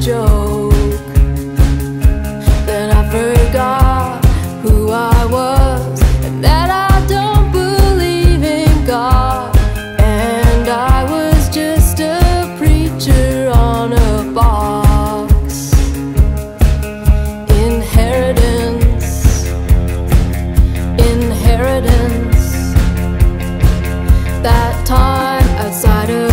joke. Then I forgot who I was and that I don't believe in God. And I was just a preacher on a box. Inheritance, inheritance. That time outside a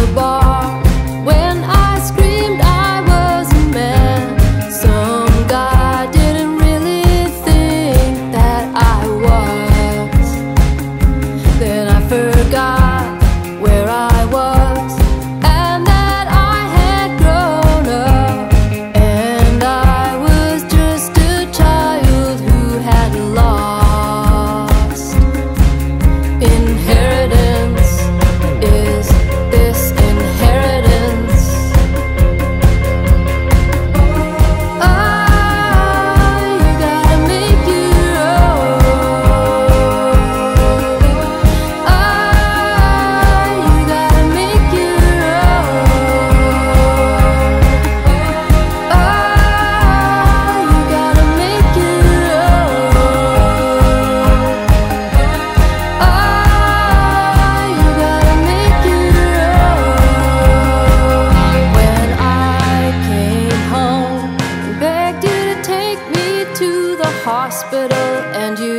hospital, and you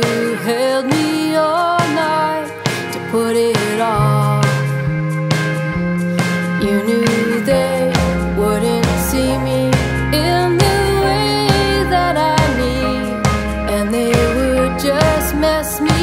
held me all night to put it off. You knew they wouldn't see me in the way that I need, and they would just mess me